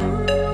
I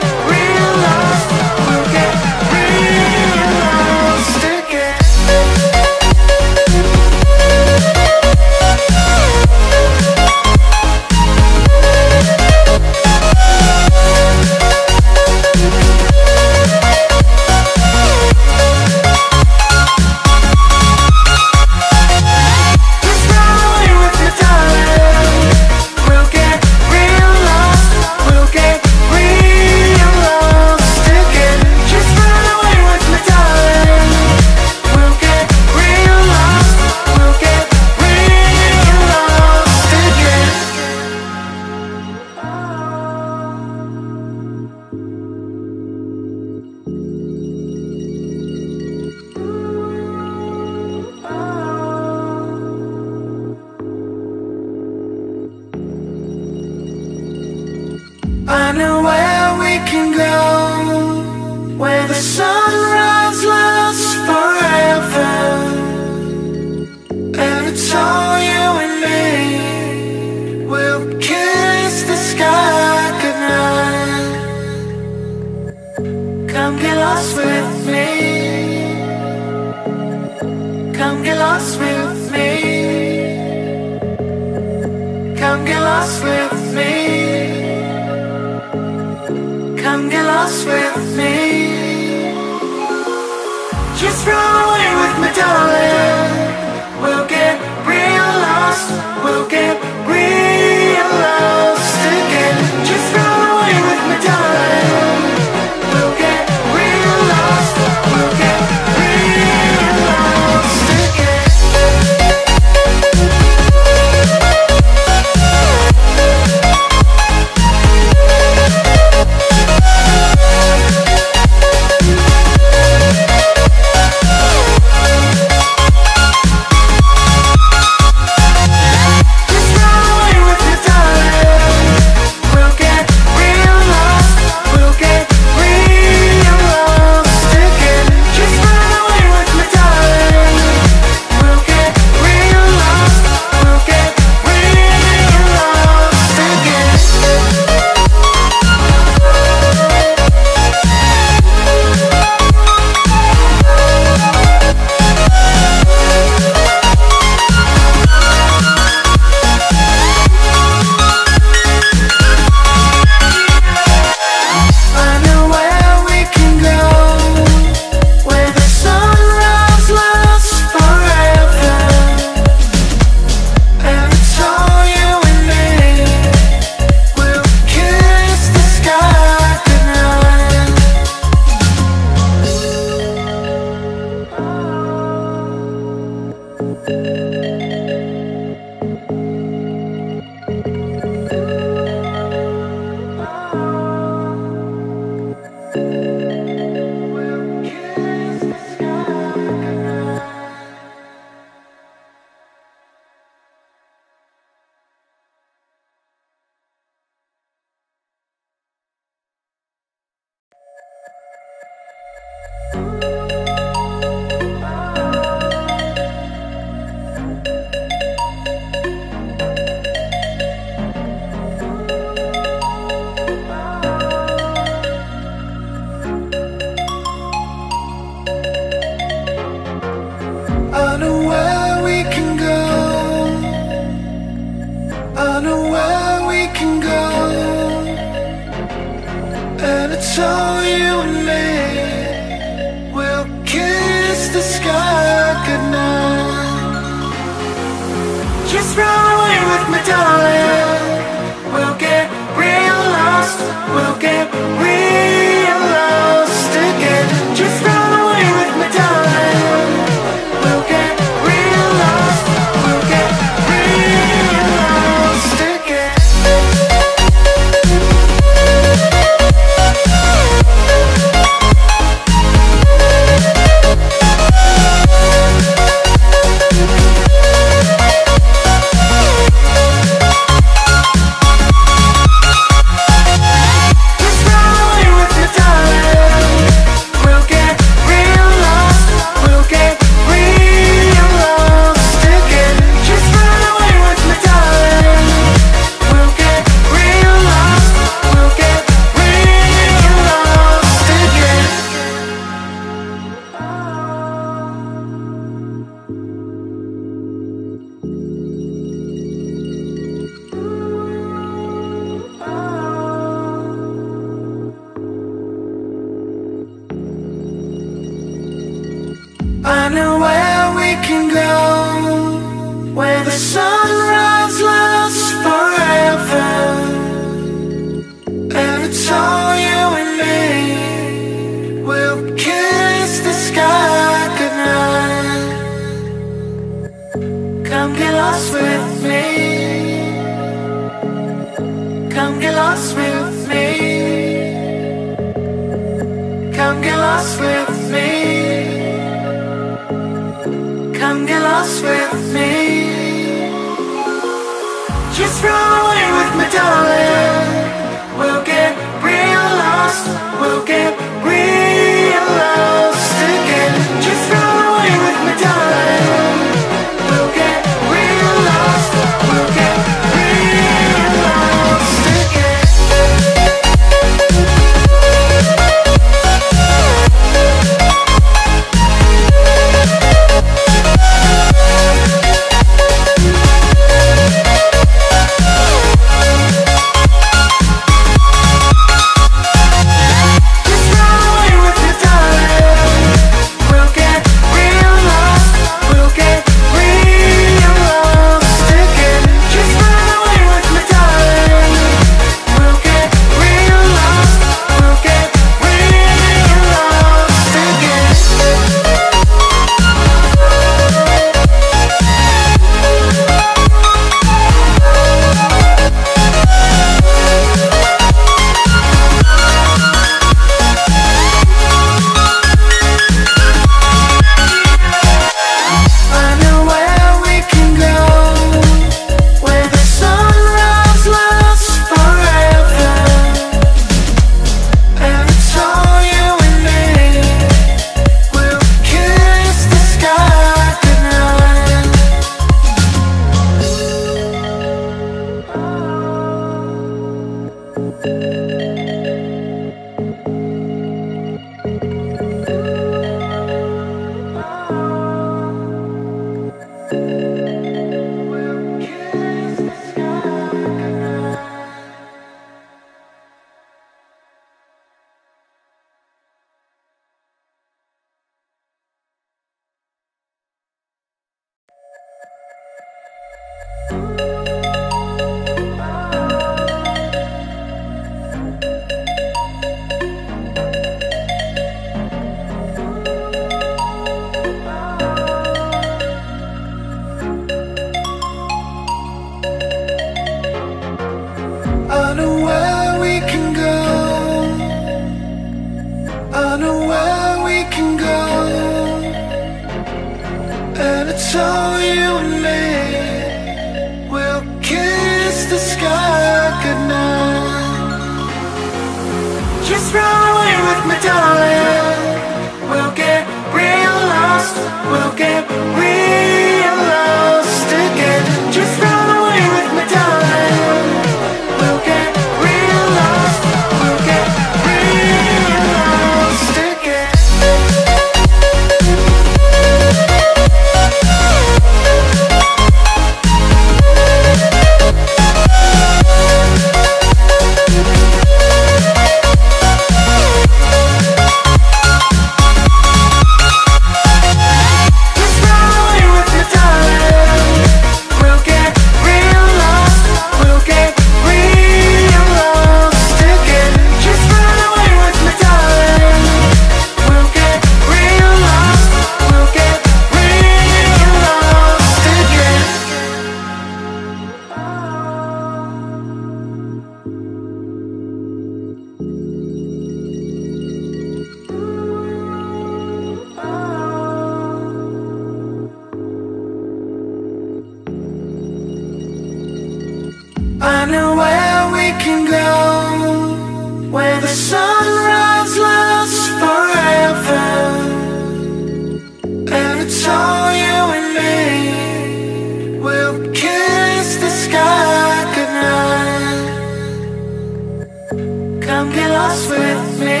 get lost with me.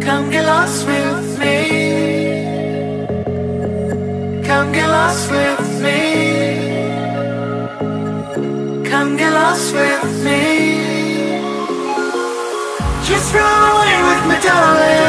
Come get lost with me. Come get lost with me. Come get lost with me. Just run away with me, darling.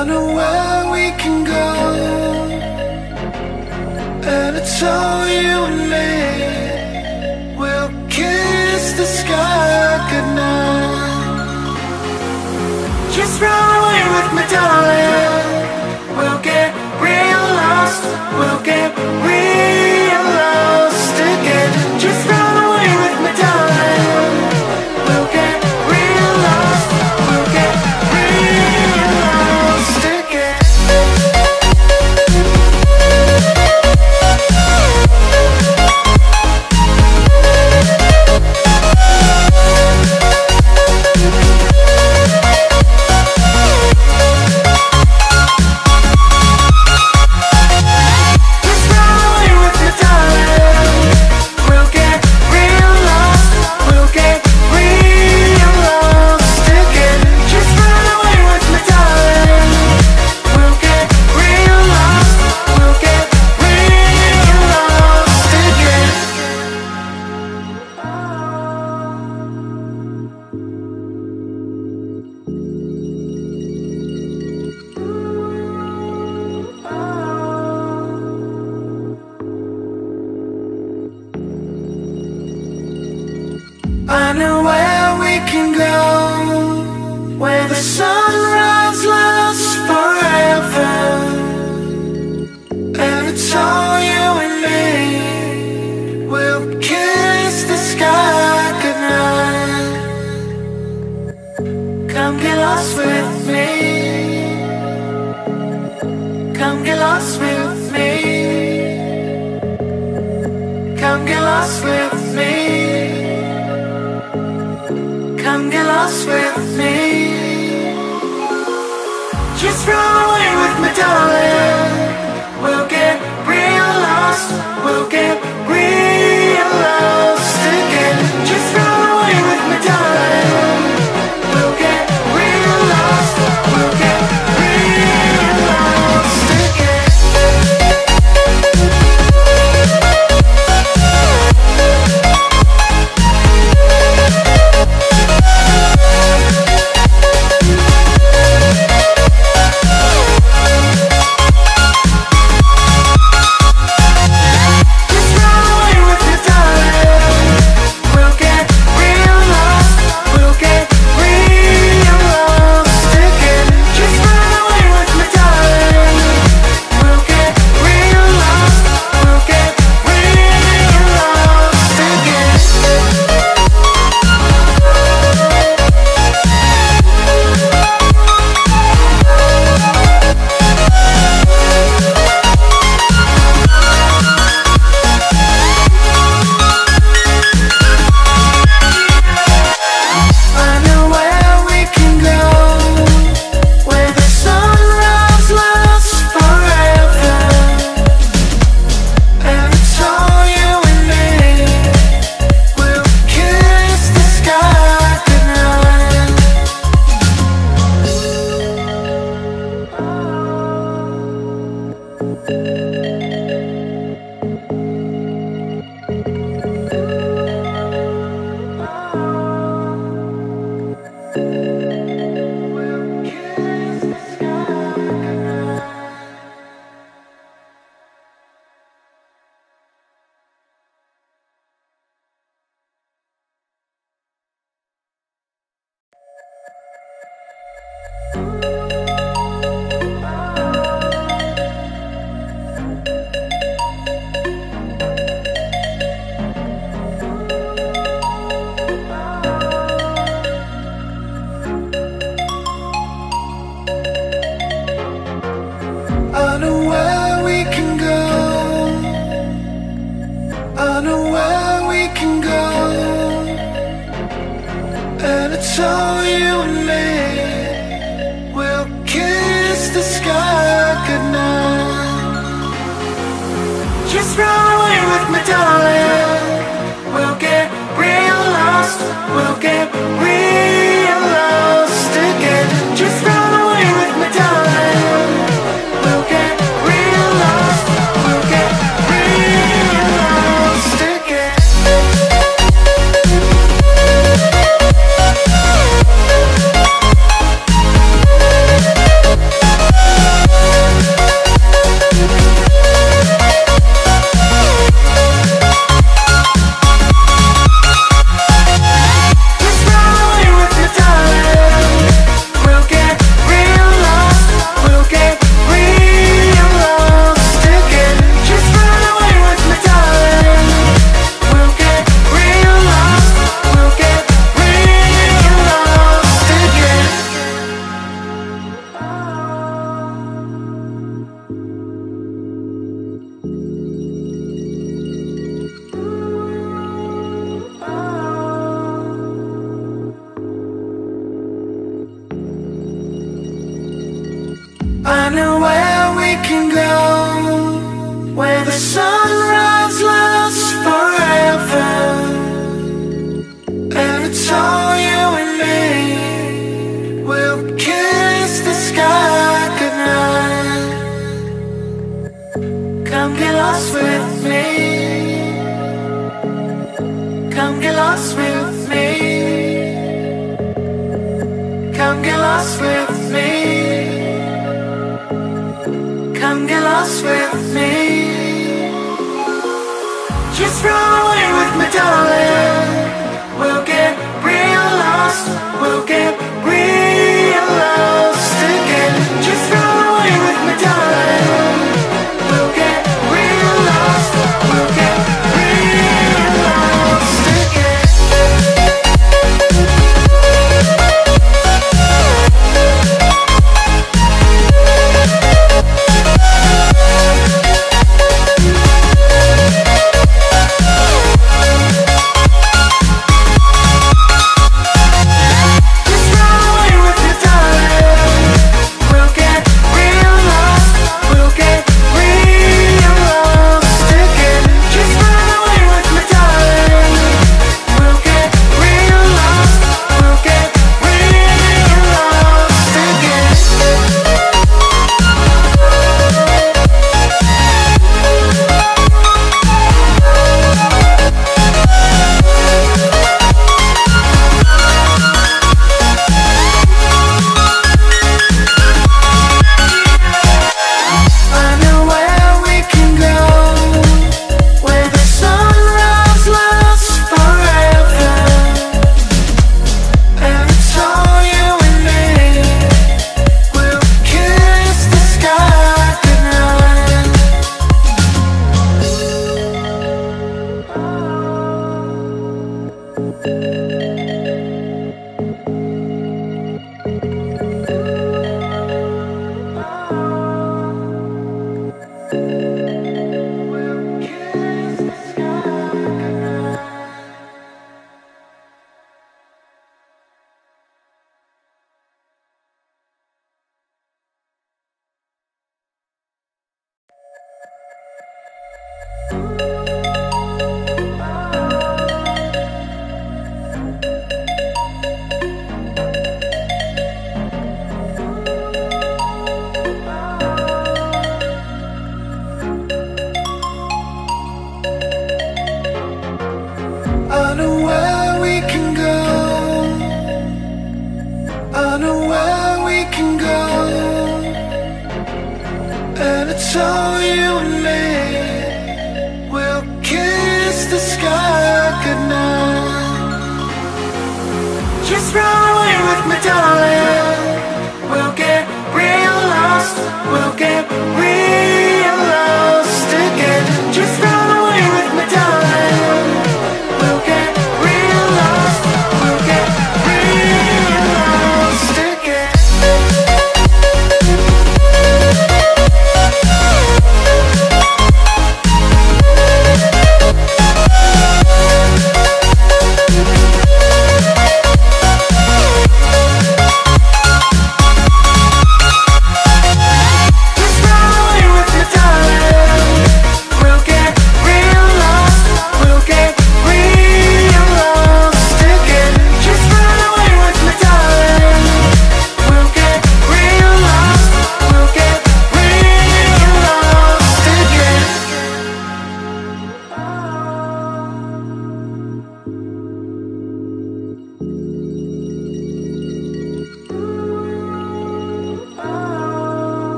I know where we can go. And it's all you and me. We'll kiss the sky goodnight. Just run away with me, darling. We'll get real lost. We'll get real Come get lost with me. Come get lost with me. Come get lost with me. Just run away with me, darling. We'll get real lost. We'll get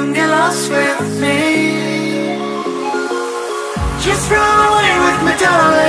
Come get lost with me. Just run away with me, darling.